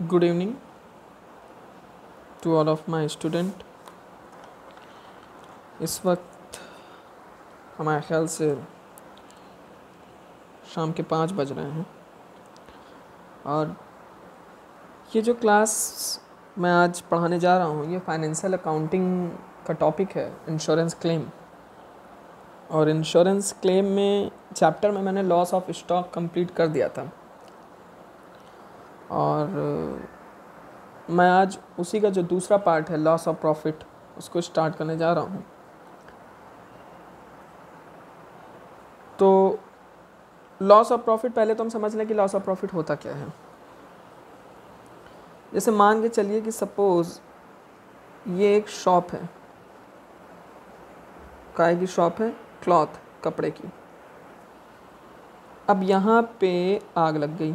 good evening to all of my student. इस वक्त हमारे ख्याल से शाम के पाँच बज रहे हैं। और ये जो क्लास मैं आज पढ़ाने जा रहा हूँ, ये फाइनेंशियल अकाउंटिंग का टॉपिक है इंश्योरेंस क्लेम और इंश्योरेंस क्लेम में चैप्टर में मैंने लॉस ऑफ़ स्टॉक कंप्लीट कर दिया था। और मैं आज उसी का जो दूसरा पार्ट है लॉस ऑफ़ प्रॉफिट उसको स्टार्ट करने जा रहा हूँ। तो लॉस ऑफ़ प्रॉफिट पहले तो हम समझ लें कि लॉस ऑफ़ प्रॉफिट होता क्या है। जैसे मान के चलिए कि सपोज़ ये एक शॉप है। काय की शॉप है? क्लॉथ कपड़े की। अब यहाँ पे आग लग गई।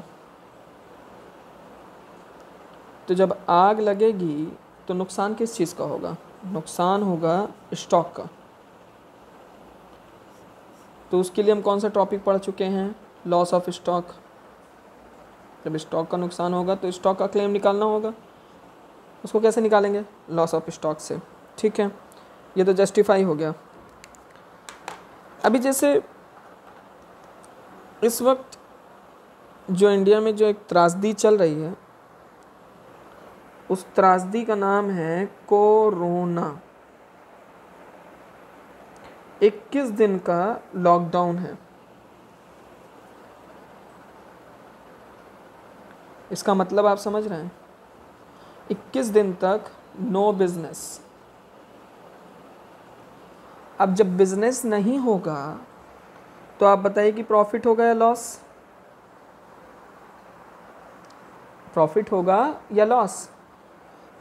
तो जब आग लगेगी तो नुकसान किस चीज़ का होगा? नुकसान होगा स्टॉक का। तो उसके लिए हम कौन सा टॉपिक पढ़ चुके हैं? Loss of stock. जब स्टॉक का नुकसान होगा तो स्टॉक का क्लेम निकालना होगा। उसको कैसे निकालेंगे? लॉस ऑफ़ स्टॉक से। ठीक है, ये तो जस्टिफाई हो गया। अभी जैसे इस वक्त जो इंडिया में जो एक त्रासदी चल रही है उस त्रासदी का नाम है कोरोना। 21 दिन का लॉकडाउन है। इसका मतलब आप समझ रहे हैं। 21 दिन तक नो बिज़नेस अब जब बिज़नेस नहीं होगा तो आप बताइए कि प्रॉफिट होगा या लॉस प्रॉफिट होगा या लॉस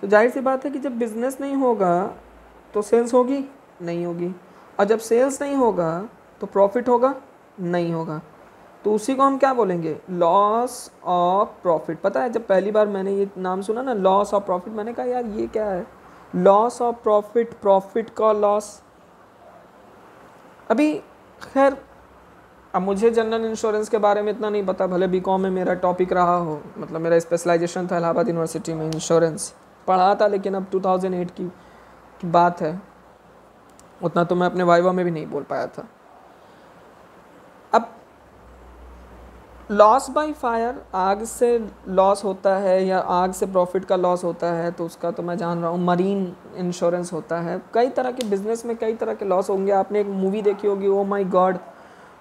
तो ज़ाहिर सी बात है कि जब बिज़नेस नहीं होगा तो सेल्स होगी? नहीं होगी। और जब सेल्स नहीं होगा तो प्रॉफिट होगा? नहीं होगा। तो उसी को हम क्या बोलेंगे? लॉस ऑफ़ प्रॉफिट पता है, जब पहली बार मैंने ये नाम सुना ना लॉस ऑफ़ प्रॉफिट मैंने कहा, यार, ये क्या है? लॉस ऑफ़ प्रॉफिट प्रॉफिट का लॉस अभी, खैर, अब मुझे जनरल इंश्योरेंस के बारे में इतना नहीं पता, भले बी में मेरा टॉपिक रहा हो मतलब मेरा स्पेशलाइजेशन था इलाहाबाद यूनिवर्सिटी में इंश्योरेंस पढ़ा था लेकिन अब 2008 की, की बात है। उतना तो मैं अपने वाइवा में भी नहीं बोल पाया था। अब लॉस बाय फायर आग से लॉस होता है या आग से प्रॉफिट का लॉस होता है तो उसका तो मैं जान रहा हूँ। मरीन इंश्योरेंस होता है। कई तरह के बिज़नेस में कई तरह के लॉस होंगे। आपने एक मूवी देखी होगी ओ माई गॉड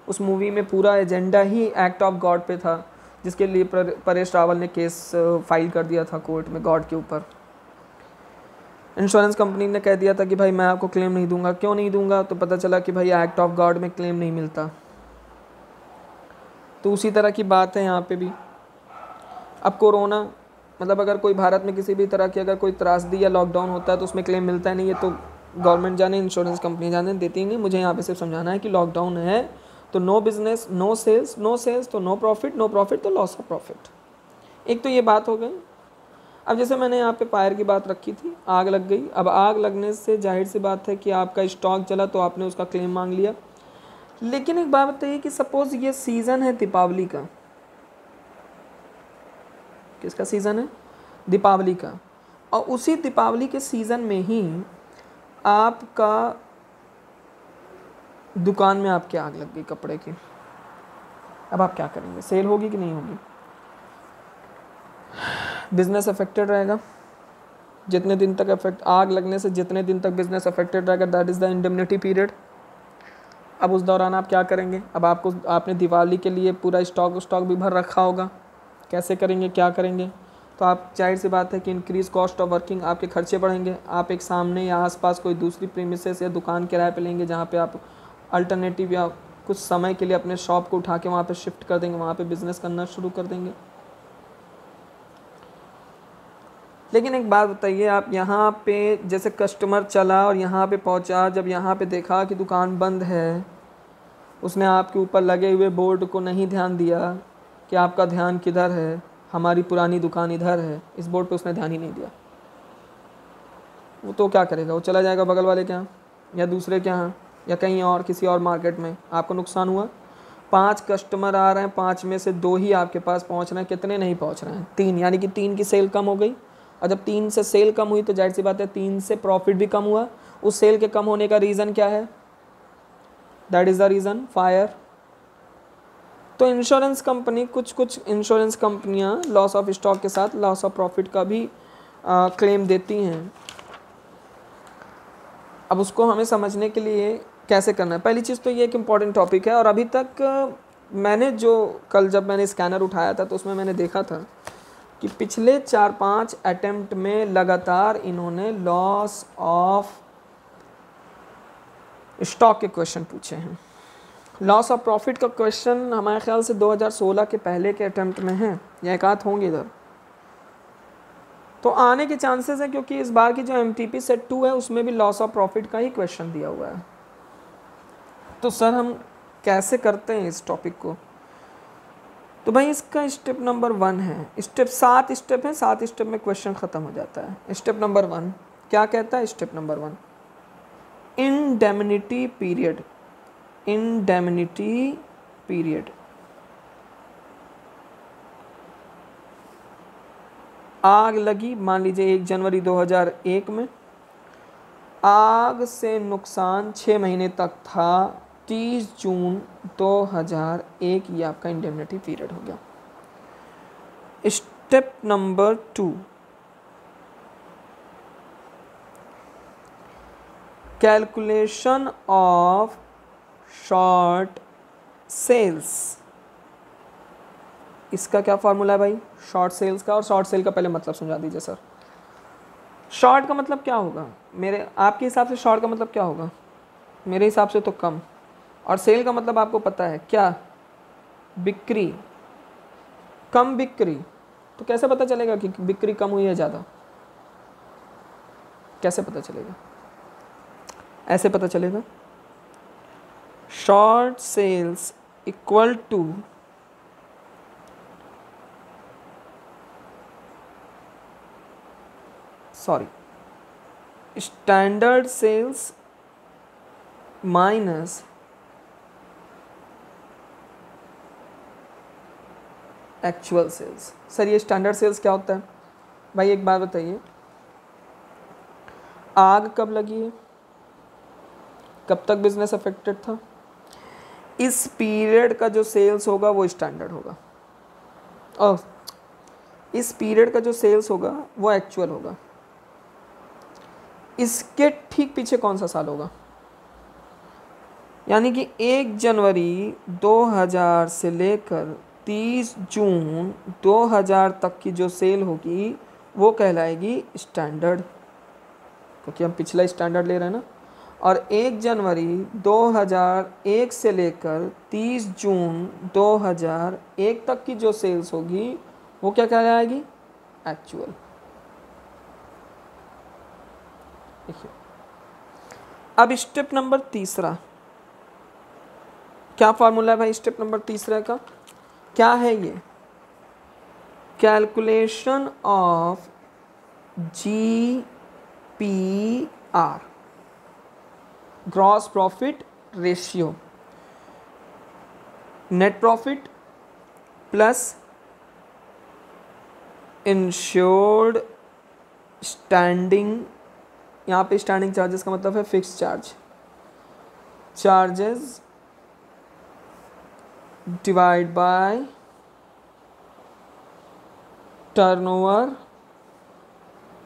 उस मूवी में पूरा एजेंडा ही एक्ट ऑफ़ गॉड पे था जिसके लिए परेश रावल ने केस फ़ाइल कर दिया था कोर्ट में गॉड के ऊपर। इंश्योरेंस कंपनी ने कह दिया था कि भाई मैं आपको क्लेम नहीं दूँगा। क्यों नहीं दूँगा? तो पता चला कि भाई एक्ट ऑफ़ गॉड में क्लेम नहीं मिलता। तो उसी तरह की बात है यहाँ पे भी। अब कोरोना मतलब अगर कोई भारत में किसी भी तरह की अगर कोई त्रासदी या लॉकडाउन होता है तो उसमें क्लेम मिलता है नहीं ये तो गवर्नमेंट जाने इंश्योरेंस कंपनी जाने देती नहीं। मुझे यहाँ पे सिर्फ़ समझाना है कि लॉकडाउन है तो no business no sales no sales तो नो प्रॉफिट नो प्रॉफिट तो लॉस ऑफ़ प्रॉफिट एक तो ये बात हो गई। अब जैसे मैंने यहाँ पे फायर की बात रखी थी, आग लग गई। अब आग लगने से ज़ाहिर सी बात है कि आपका स्टॉक चला तो आपने उसका क्लेम मांग लिया। लेकिन एक बात बताइए कि सपोज़ ये सीज़न है दीपावली का। किसका सीज़न है? दीपावली का। और उसी दीपावली के सीज़न में ही आपका दुकान में आपके आग लग गई कपड़े की। अब आप क्या करेंगे? सेल होगी कि नहीं होगी? बिज़नेस अफेक्टेड रहेगा। जितने दिन तक अफेक्ट आग लगने से जितने दिन तक बिज़नेस अफेक्टेड रहेगा that is the indemnity period अब उस दौरान आप क्या करेंगे? अब आपको, आपने दिवाली के लिए पूरा स्टॉक स्टॉक भी भर रखा होगा। कैसे करेंगे? क्या करेंगे? तो आप, ज़ाहिर सी बात है कि इंक्रीज कॉस्ट ऑफ़ वर्किंग आपके खर्चे बढ़ेंगे। आप एक सामने या आसपास कोई दूसरी प्रीमिसेस या दुकान किराए पे लेंगे, जहाँ पे आप अल्टरनेटिव या कुछ समय के लिए अपने शॉप को उठा के वहाँ पे शिफ्ट कर देंगे, वहाँ पे बिज़नेस करना शुरू कर देंगे। लेकिन एक बात बताइए, आप यहाँ पे जैसे कस्टमर चला और यहाँ पे पहुँचा, जब यहाँ पे देखा कि दुकान बंद है, उसने आपके ऊपर लगे हुए बोर्ड को नहीं ध्यान दिया कि आपका ध्यान किधर है, हमारी पुरानी दुकान इधर है, इस बोर्ड पे उसने ध्यान ही नहीं दिया। वो तो क्या करेगा? वो चला जाएगा बगल वाले के यहाँ, या दूसरे के यहाँ, या कहीं और, किसी और मार्केट में। आपको नुकसान हुआ? पाँच कस्टमर आ रहे हैं, पाँच में से दो ही आपके पास पहुँच रहे हैं, कितने नहीं पहुँच रहे हैं? तीन, यानी कि तीन की सेल कम हो गई। और जब तीन से सेल कम हुई तो ज़ाहिर सी बात है तीन से प्रॉफिट भी कम हुआ। उस सेल के कम होने का रीज़न क्या है? That is the reason fire तो इंश्योरेंस कंपनी कुछ कुछ इंश्योरेंस कंपनियाँ लॉस ऑफ़ स्टॉक के साथ लॉस ऑफ़ प्रॉफिट का भी आ, क्लेम देती हैं। अब उसको हमें समझने के लिए कैसे करना है? पहली चीज़ तो ये एक इंपॉर्टेंट टॉपिक है और अभी तक मैंने जो कल जब मैंने स्कैनर उठाया था तो उसमें मैंने देखा था कि पिछले चार पाँच अटेम्प्ट में लगातार इन्होंने लॉस ऑफ़ स्टॉक के क्वेश्चन पूछे हैं। लॉस ऑफ़ प्रॉफिट का क्वेश्चन हमारे ख्याल से 2016 के पहले के अटेम्प्ट में है, या एक आध होंगे इधर। तो आने के चांसेस हैं क्योंकि इस बार की जो M T P set two है, उसमें भी लॉस ऑफ़ प्रॉफिट का ही क्वेश्चन दिया हुआ है। तो सर, हम कैसे करते हैं इस टॉपिक को? तो भाई इसका स्टेप नंबर वन है। स्टेप सात स्टेप है, सात स्टेप में क्वेश्चन ख़त्म हो जाता है। स्टेप नंबर वन क्या कहता है step number one indemnity period indemnity period आग लगी, मान लीजिए एक जनवरी 2001 में। आग से नुकसान छः महीने तक था। 30 जून 2001 ये आपका इंडेमिनिटी पीरियड हो गया। Step number two calculation of short sales इसका क्या फार्मूला है भाई? शॉर्ट सेल्स का और शॉर्ट सेल का पहले मतलब समझा दीजिए सर। शॉर्ट का मतलब क्या होगा? मेरे, आपके हिसाब से शॉर्ट का मतलब क्या होगा? मेरे हिसाब से तो कम। और सेल का मतलब आपको पता है, क्या? बिक्री। कम बिक्री। तो कैसे पता चलेगा कि बिक्री कम हुई है ज़्यादा? कैसे पता चलेगा? ऐसे पता चलेगा। Short sales equal to sorry, standard sales minus actual sales sir ये स्टैंडर्ड सेल्स क्या होता है? भाई, एक बात बताइए। आग कब लगी? है कब तक बिज़नेस अफेक्टेड था? इस पीरियड का जो सेल्स होगा, वो स्टैंडर्ड होगा। और इस पीरियड का जो सेल्स होगा, वो एक्चुअल होगा। इसके ठीक पीछे कौन सा साल होगा? यानी कि एक जनवरी 2000 से लेकर 30 जून 2000 तक की जो सेल होगी, वो कहलाएगी स्टैंडर्ड। क्योंकि हम पिछला स्टैंडर्ड ले रहे हैं ना। और एक जनवरी 2001 से लेकर 30 जून 2001 तक की जो सेल्स होगी, वो क्या कहलाएगी? एक्चुअल देखिए। अब स्टेप नंबर तीसरा। क्या फार्मूला है भाई स्टेप नंबर तीसरा का? क्या है ये? Calculation of G P R gross profit ratio net profit plus insured standing यहाँ पे स्टैंडिंग चार्जेस का मतलब है fix charge charges divide by turnover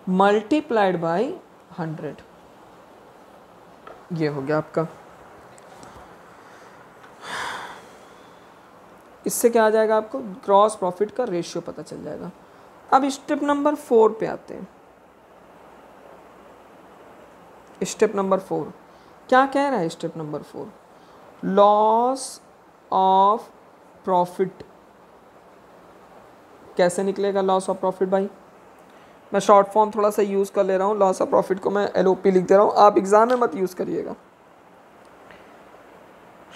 multiplied by hundred ये हो गया आपका। इससे क्या आ जाएगा आपको? ग्रॉस प्रॉफिट का रेशियो पता चल जाएगा। अब स्टेप नंबर फोर पे आते हैं। स्टेप नंबर फोर क्या कह रहा है step number four loss of profit कैसे निकलेगा लॉस ऑफ़ प्रॉफिट भाई? मैं शॉर्ट फॉर्म थोड़ा सा यूज़ कर ले रहा हूँ लॉस ऑफ़ प्रॉफिट को मैं एलओपी लिख दे रहा हूँ। आप एग्ज़ाम में मत यूज़ करिएगा।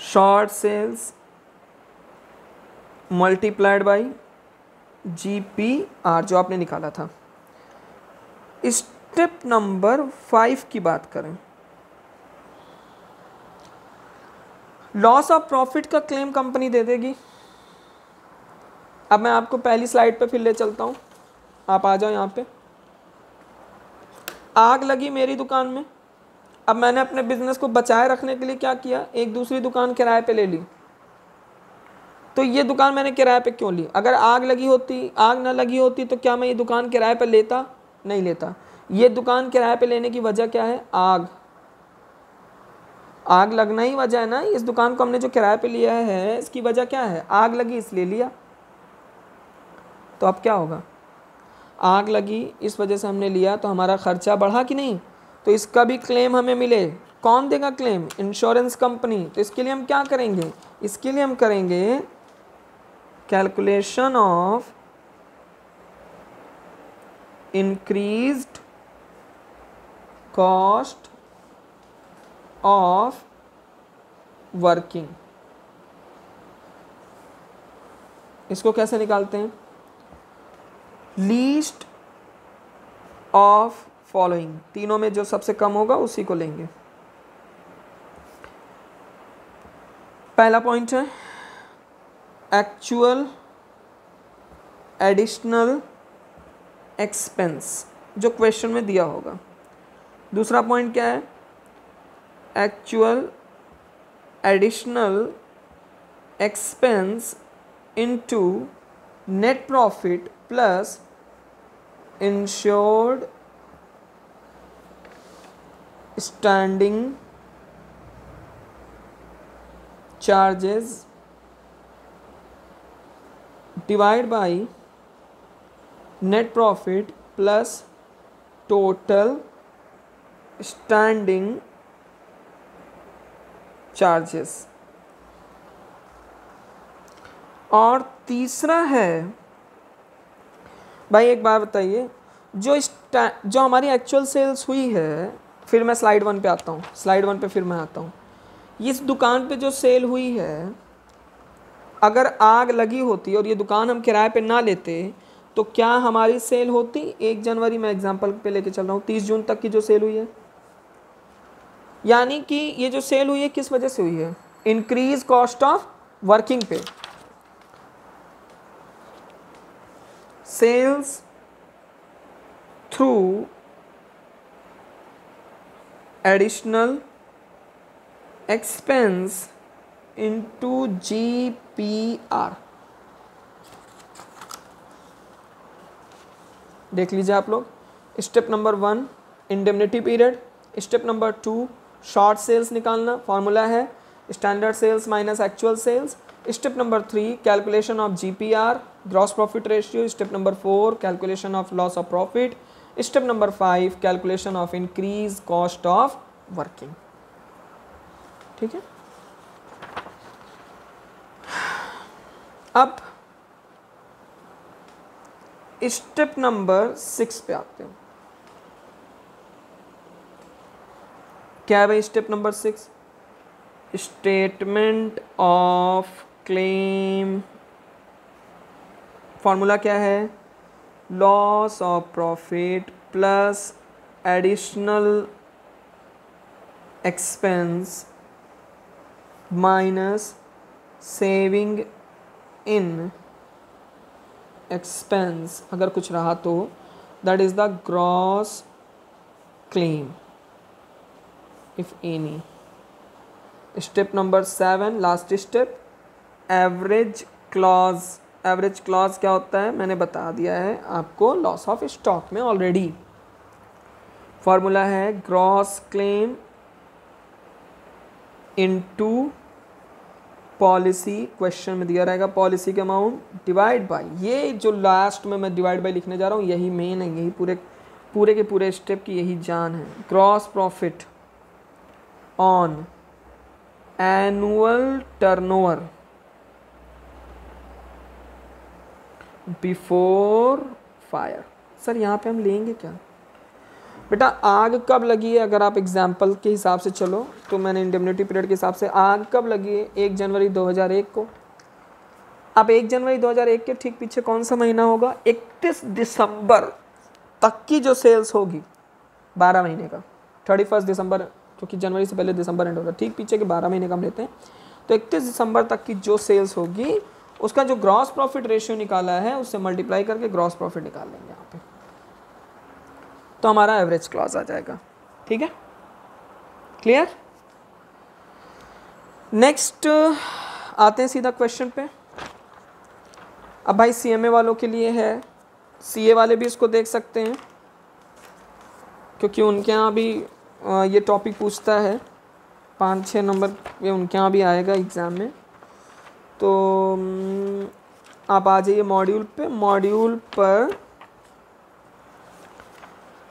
Short sales multiplied by G P R जो आपने निकाला था। स्टेप नंबर फाइव की बात करें। लॉस ऑफ़ प्रॉफिट का क्लेम कंपनी दे देगी। अब मैं आपको पहली स्लाइड पे फिर ले चलता हूँ। आप आ जाओ यहाँ पे। आग लगी मेरी दुकान में। अब मैंने अपने बिज़नेस को बचाए रखने के लिए क्या किया? एक दूसरी दुकान किराए पे ले ली। तो ये दुकान मैंने किराए पे क्यों ली? अगर आग लगी होती, आग ना लगी होती तो क्या मैं ये दुकान किराए पे लेता? नहीं लेता। ये दुकान किराए पे लेने की वजह क्या है? आग। आग लगना ही वजह है ना? इस दुकान को हमने जो किराए पे लिया है, इसकी वजह क्या है? आग लगी इसलिए लिया। तो अब क्या होगा? आग लगी, इस वजह से हमने लिया तो हमारा खर्चा बढ़ा कि नहीं? तो इसका भी क्लेम हमें मिले। कौन देगा क्लेम इंश्योरेंस कंपनी तो इसके लिए हम क्या करेंगे? इसके लिए हम करेंगे calculation of increased cost of working इसको कैसे निकालते हैं? लीस्ट ऑफ़ फॉलोइंग तीनों में जो सबसे कम होगा, उसी को लेंगे। पहला पॉइंट है एक्चुअल एडिशनल एक्सपेंस जो क्वेश्चन में दिया होगा। दूसरा पॉइंट क्या है? actual additional expense into net profit plus insured standing charges divided by net profit plus total standing charges और तीसरा है, भाई एक बात बताइए, जो इस जो हमारी एक्चुअल सेल्स हुई है, फिर मैं स्लाइड वन पे आता हूँ स्लाइड वन पे फिर मैं आता हूँ। इस दुकान पे जो सेल हुई है, अगर आग लगी होती और ये दुकान हम किराए पे ना लेते तो क्या हमारी सेल होती? एक जनवरी में एग्जांपल पे लेके चल रहा हूँ, तीस जून तक की जो सेल हुई है। यानी कि ये जो सेल हुई है, किस वजह से हुई है? इंक्रीज कॉस्ट ऑफ़ वर्किंग पे sales through additional expense into GPR देख लीजिए आप लोग। Step number one indemnity period step number two short sales निकालना, फॉर्मूला है, standard sales minus actual sales, step number three, calculation of GPR, gross profit ratio, step number four, calculation of loss of profit, step number five, calculation of increase cost of working. ठीक है? अब, step number six पे आते हैं। क्या है भाई step number six statement of claim formula क्या है? Loss of profit plus additional expense minus saving in expense अगर कुछ रहा तो that is the gross claim if any. Step number seven last step average clause average clause क्या होता है? मैंने बता दिया है आपको लॉस ऑफ़ स्टॉक में ऑलरेडी फॉर्मूला है gross claim into policy question में दिया रहेगा पॉलिसी के अमाउंट डिवाइड बाय ये जो लास्ट में मैं डिवाइड बाय लिखने जा रहा हूँ, यही मेन है, यही पूरे पूरे के पूरे स्टेप की यही जान है. Gross profit on annual turnover before fire sir यहाँ पे हम लेंगे क्या? बेटा, आग कब लगी है? अगर आप एग्ज़ाम्पल के हिसाब से चलो तो मैंने इंडेमनिटी पीरियड के हिसाब से आग कब लगी है? एक जनवरी 2001 को। अब एक जनवरी 2001 के ठीक पीछे कौन सा महीना होगा? 31 दिसंबर तक की जो सेल्स होगी 12 महीने का। थर्टी फ़र्स्ट दिसंबर क्योंकि जनवरी से पहले दिसंबर एंड होगा ठीक पीछे के बारह महीने का हम लेते हैं। तो इकतीस दिसंबर तक की जो सेल्स होगी, उसका जो ग्रॉस प्रॉफिट रेशियो निकाला है, उससे मल्टीप्लाई करके ग्रॉस प्रॉफिट निकाल लेंगे यहाँ पे। तो हमारा एवरेज क्लॉज आ जाएगा। ठीक है? क्लियर नेक्स्ट आते हैं सीधा क्वेश्चन पे। अब भाई सीएमए वालों के लिए है। सीए वाले भी इसको देख सकते हैं। क्योंकि उनके यहाँ भी ये टॉपिक पूछता है। पाँच छः नंबर ये उनके यहाँ भी आएगा एग्ज़ाम में। तो आप आ जाइए मॉड्यूल पे। मॉड्यूल पर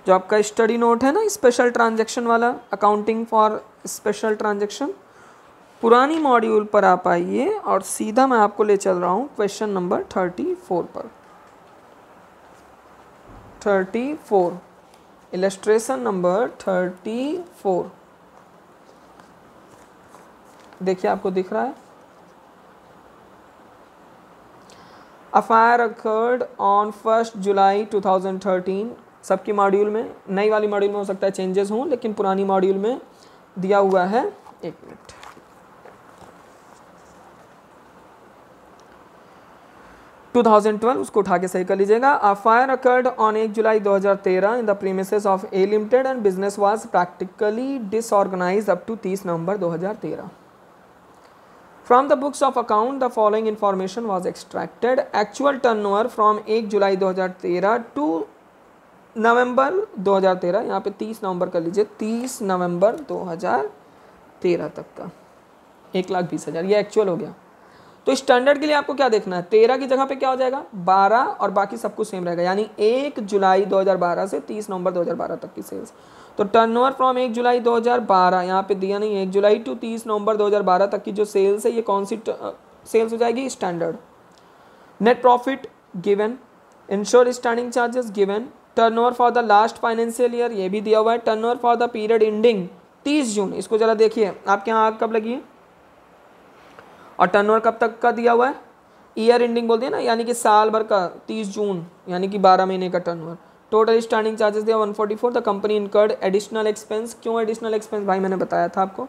जो आपका स्टडी नोट है ना स्पेशल ट्रांजैक्शन वाला अकाउंटिंग फॉर स्पेशल ट्रांजैक्शन पुरानी मॉड्यूल पर आप आइए और सीधा मैं आपको ले चल रहा हूँ क्वेश्चन नंबर थर्टी फोर पर। Thirty four illustration number thirty four देखिए आपको दिख रहा है। A fire occurred on first July 2013 सबकी मॉड्यूल में, नई वाली मॉड्यूल में हो सकता है चेंजेस हों, लेकिन पुरानी मॉड्यूल में दिया हुआ है। एक मिनट। 2012, उसको उठा के सही कर लीजिएगा। अ फायर अकर्ड ऑन एक July 2013 in the premises of A limited and business was practically disorganised up to 30 November 2013 from the books of account the following information was extracted actual turnover from एक जुलाई 2013 to नवंबर 2013 यहाँ पे 30 नवंबर कर लीजिए 30 नवंबर 2013 तक का। एक लाख बीस हज़ार, ये एक्चुअल हो गया। तो स्टैंडर्ड के लिए आपको क्या देखना है? तेरह की जगह पे क्या हो जाएगा? बारह और बाकी सब कुछ सेम रहेगा। यानी एक जुलाई 2012 से तीस नवंबर 2012 तक की सेल्स तो टर्नओवर फ्रॉम एक जुलाई 2012 यहाँ पे दिया नहीं एक जुलाई टू तीस नवंबर 2012 तक की जो सेल्स है, ये कौन सी सेल्स हो जाएगी? Standard net profit given insured standing charges given turnover for the last financial year ये भी दिया हुआ है। Turnover for the period ending तीस जून, इसको जरा देखिए। आपके यहाँ आग कब लगी है? और टर्नओवर कब तक का दिया हुआ है? ईयर एंडिंग बोलते हैं ना, यानी कि साल भर का, तीस जून, यानी कि बारह महीने का टर्नओवर टोटल स्टैंडिंग चार्जेस दिया one forty four the company incurred additional expense क्यों एडिशनल एक्सपेंस भाई, मैंने बताया था आपको.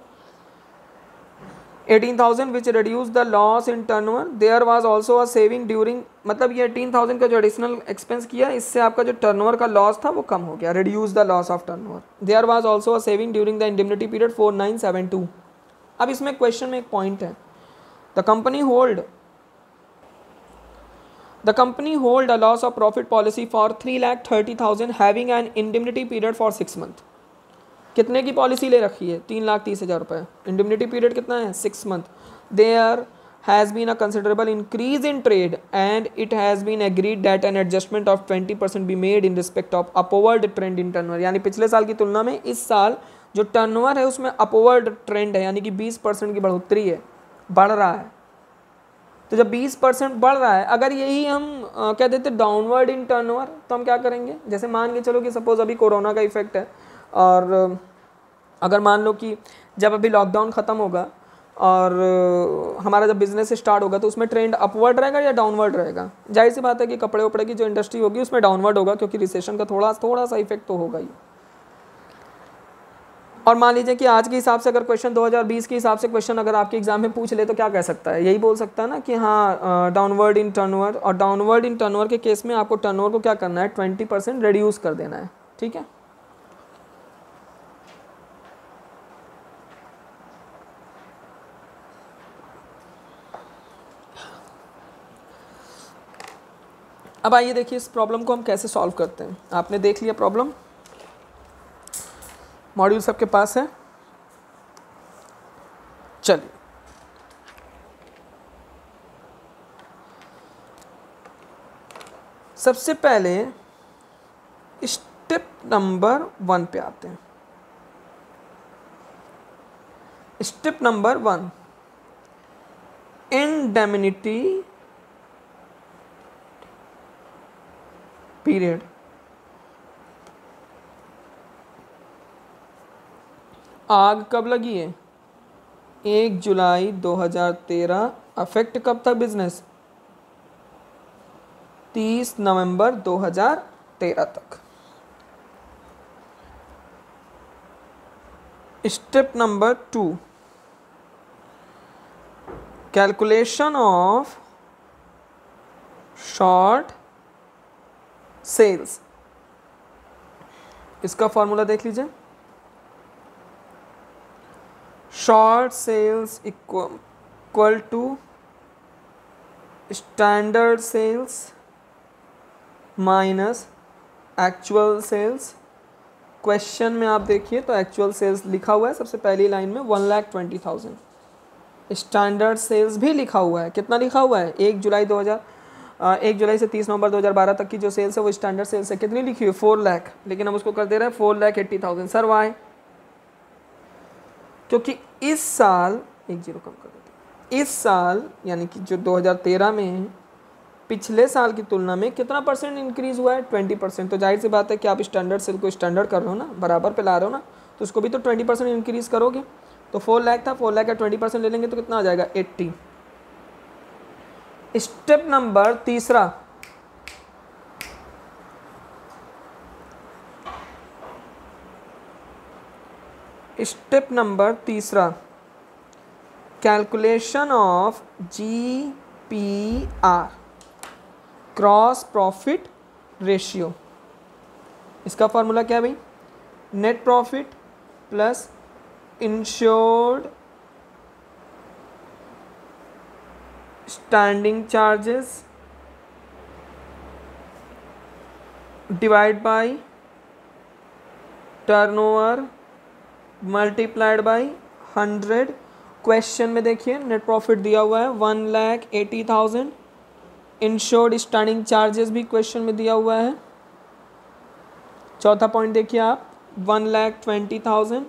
Eighteen thousand which reduce the loss in turnover there was also a saving during मतलब ये एटीन थाउज़ेंड का जो एडिशनल एक्सपेंस किया, इससे आपका जो टर्नओवर का लॉस था, वो कम हो गया. Reduce the loss of turnover there was also a saving during the indemnity period four nine seven two अब इसमें क्वेश्चन में एक पॉइंट है. Company hold the company hold a loss of profit policy for three lakh thirty thousand having an indemnity period for six month कितने की policy ले रखी है? तीन लाख तीस हज़ार रुपये इंडिमिनिटी पीरियड कितना है? Six month there has been a considerable increase in trade and it has been agreed that an adjustment of twenty percent be made in respect of upward trend in turn यानी पिछले साल की तुलना में इस साल जो टर्न है उसमें अपोवर्ड ट्रेंड है, यानी कि बीस परसेंट की बढ़ोतरी है। बढ़ रहा है। तो जब 20 परसेंट बढ़ रहा है, अगर यही हम कह देते डाउनवर्ड इन टर्नओवर तो हम क्या करेंगे? जैसे मान के चलो कि सपोज़ अभी कोरोना का इफ़ेक्ट है, और अगर मान लो कि जब अभी लॉकडाउन ख़त्म होगा, और हमारा जब बिज़नेस स्टार्ट होगा तो उसमें ट्रेंड अपवर्ड रहेगा या डाउनवर्ड रहेगा? ज़ाहिर सी बात है कि कपड़े वपड़े की जो इंडस्ट्री होगी, उसमें डाउनवर्ड होगा, क्योंकि रिसेशन का थोड़ा थोड़ा सा इफ़ेक्ट तो होगा ही। और मान लीजिए कि आज के हिसाब से अगर क्वेश्चन 2020 के हिसाब से क्वेश्चन अगर आपके एग्ज़ाम में पूछ ले तो क्या कह सकता है? यही बोल सकता है ना कि हाँ डाउनवर्ड इन टर्नओवर और डाउनवर्ड इन टर्नओवर के केस में आपको टर्नओवर को क्या करना है? ट्वेंटी परसेंट रिड्यूस कर देना है। ठीक है? अब आइए देखिए इस प्रॉब्लम को हम कैसे सॉल्व करते हैं। आपने देख लिया प्रॉब्लम मॉड्यूल सबके पास है? चलिए। सबसे पहले स्टेप नंबर वन पे आते हैं। Step number one. Indemnity period आग कब लगी है? एक जुलाई 2013 अफेक्ट कब था बिज़नेस 30 नवंबर 2013 तक। Step number two calculation of short sales इसका फॉर्मूला देख लीजिए। Short sales equal to standard sales minus actual sales question में आप देखिए तो एक्चुअल सेल्स लिखा हुआ है सबसे पहली लाइन में one lakh twenty thousand standard sales भी लिखा हुआ है। कितना लिखा हुआ है? एक जुलाई दो हज़ार एक जुलाई से तीस नवंबर 2012 तक की जो सेल्स है वो स्टैंडर्ड सेल्स है। कितनी लिखी हुई? है फोर लाख लेकिन हम उसको कर दे रहे हैं four lakh eighty thousand sir why क्योंकि इस साल, एक ज़ीरो कम कर देते इस साल, यानी कि जो 2013 में पिछले साल की तुलना में कितना परसेंट इंक्रीज हुआ है? Twenty percent. तो ज़ाहिर सी बात है कि आप स्टैंडर्ड सेल को स्टैंडर्ड कर रहे हो ना, बराबर पे ला रहे हो ना तो उसको भी तो ट्वेंटी परसेंट इंक्रीज करोगे। तो फोर लाख था फोर लाख का ट्वेंटी परसेंट ले लेंगे तो कितना आ जाएगा? एट्टी। स्टेप नंबर तीसरा स्टेप नंबर तीसरा। Calculation of G P R gross profit ratio इसका फॉर्मूला क्या है भाई? Net profit plus insured standing charges divide by turnover multiplied by hundred question में देखिए नेट प्रॉफिट दिया हुआ है one lakh eighty thousand insured standing charges भी क्वेश्चन में दिया हुआ है. चौथा पॉइंट देखिए आप वन लैख ट्वेंटी थाउज़ेंड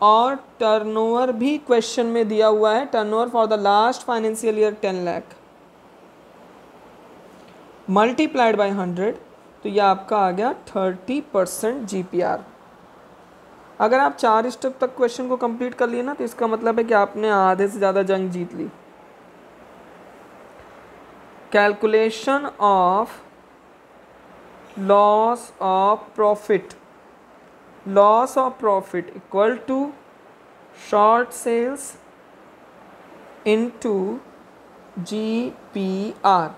और टर्नओवर भी क्वेश्चन में दिया हुआ है turnover for the last financial year ten lakh multiplied by hundred तो ये आपका आ गया थर्टी परसेंट जी अगर आप चार स्टेप तक क्वेश्चन को कंप्लीट कर लिए ना तो इसका मतलब है कि आपने आधे से ज़्यादा जंग जीत ली। Calculation of loss of profit loss of profit equal to short sales into G P R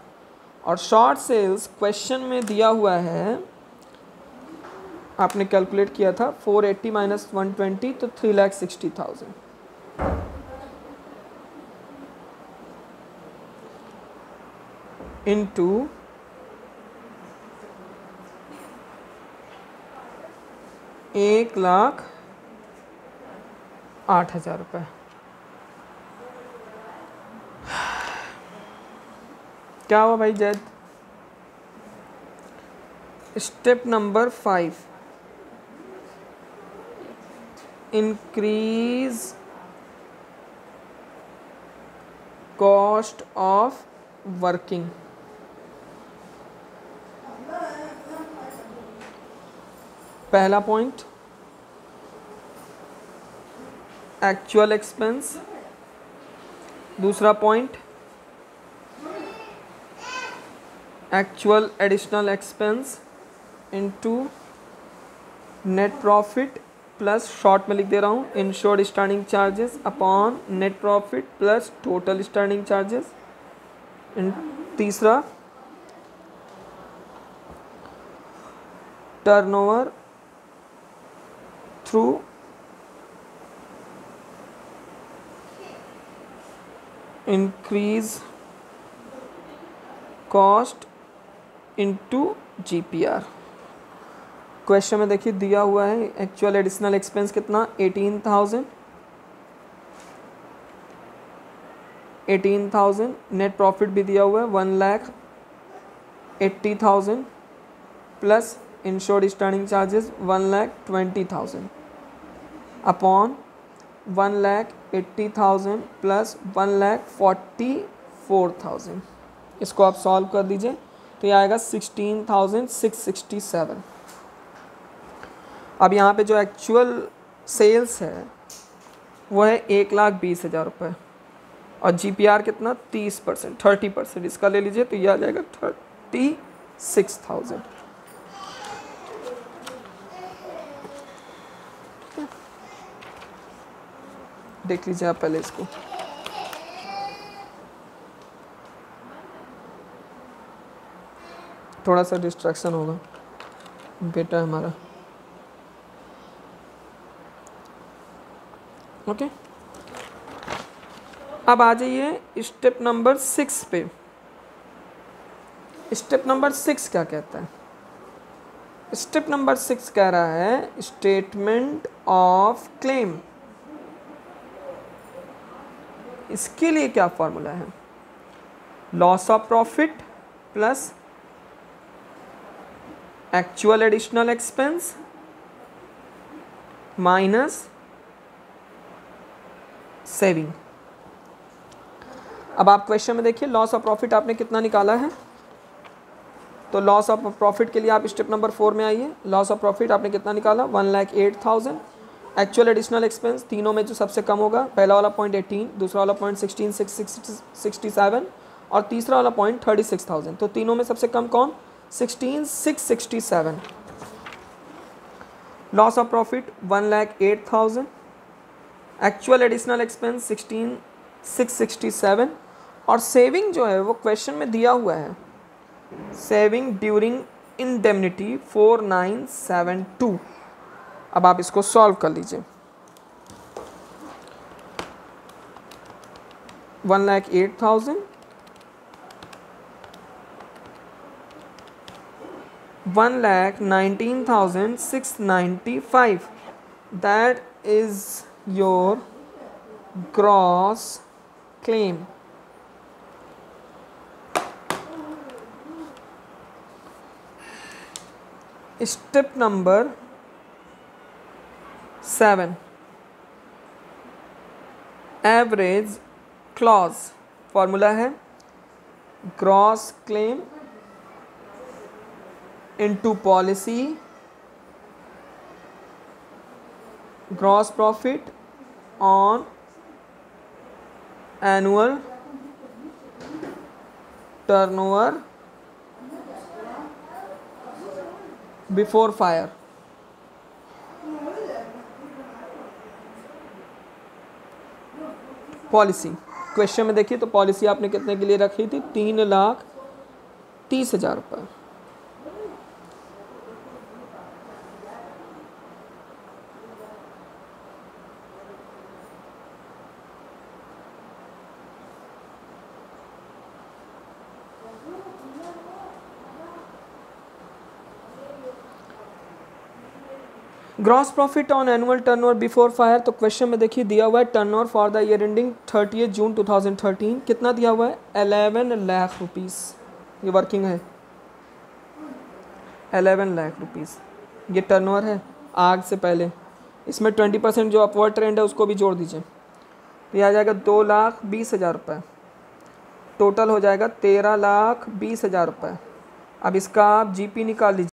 और शॉर्ट सेल्स क्वेश्चन में दिया हुआ है आपने कैलकुलेट किया था फोर एट्टी माइनस वन तो three lakh sixty thousand into एक लाख आठ हज़ार रुपये क्या हुआ भाई Zaid? Step number five increase cost of working पहला पॉइंट एक्चुअल एक्सपेंस दूसरा point actual additional expense into net profit plus short में लिख दे रहा हूँ insured starting charges upon net profit plus total starting charges तीसरा turnover through increase cost into GPR question में देखिए दिया हुआ है एक्चुअल एडिशनल एक्सपेंस कितना? Eighteen thousand eighteen thousand net profit भी दिया हुआ है one lakh eighty thousand plus insured starting charges one lakh twenty thousand upon one lakh eighty thousand plus one lakh forty four thousand इसको आप solve कर दीजिए तो ये आएगा sixteen thousand six sixty seven अब यहाँ पे जो एक्चुअल सेल्स है, वो है एक लाख बीस हज़ार रुपये और जी पी आर कितना? तीस परसेंट, थर्टी परसेंट। इसका ले लीजिए तो ये आ जाएगा थर्टी सिक्स थाउज़ेंड। देख लीजिए आप पहले इसको। थोड़ा सा डिस्ट्रैक्शन होगा। बेटा हमारा। ओके। अब आ जाइए स्टेप नंबर सिक्स पे। स्टेप नंबर सिक्स क्या कहता है? स्टेप नंबर सिक्स कह रहा है स्टेटमेंट ऑफ़ क्लेम इसके लिए क्या फॉर्मूला है? Loss of profit plus actual additional expense minus saving अब आप क्वेश्चन में देखिए लॉस ऑफ़ प्रॉफिट आपने कितना निकाला है? तो लॉस ऑफ़ प्रॉफिट के लिए आप स्टेप नंबर फोर में आइए। लॉस ऑफ़ प्रॉफिट आपने कितना निकाला? One lakh eight thousand actual additional expense तीनों में जो सबसे कम होगा, पहला वाला पॉइंट एटीन दूसरा वाला point sixteen six sixty seven और तीसरा वाला पॉइंट थर्टी सिक्स थाउज़ेंड तो तीनों में सबसे कम कौन? Sixteen six sixty seven loss of profit one lakh eight thousand actual additional expense sixteen six sixty seven और सेविंग जो है वो क्वेश्चन में दिया हुआ है। Saving during indemnity four nine seven two अब आप इसको सॉल्व कर लीजिए। One lakh eight thousand one lakh nineteen thousand six ninety five that is your gross claim step number seven average clause formula है. Gross claim into policy gross profit on annual turnover before fire policy question में देखिए तो policy आपने कितने के लिए रखी थी? तीन लाख तीस हज़ार रुपये gross profit on annual turnover before fire तो क्वेश्चन में देखिए दिया हुआ है turnover for the year ending thirty June 2013 कितना दिया हुआ है? एलेवन लाख रुपीस ये वर्किंग है। एलेवन लाख रुपीस ये टर्नओवर है आग से पहले। इसमें ट्वेंटी परसेंट जो अपवर्ड ट्रेंड है, उसको भी जोड़ दीजिए। तो आ जाएगा दो लाख बीस हज़ार रुपये टोटल हो जाएगा तेरह लाख बीस हज़ार रुपये अब इसका आप जीपी निकाल लीजिए।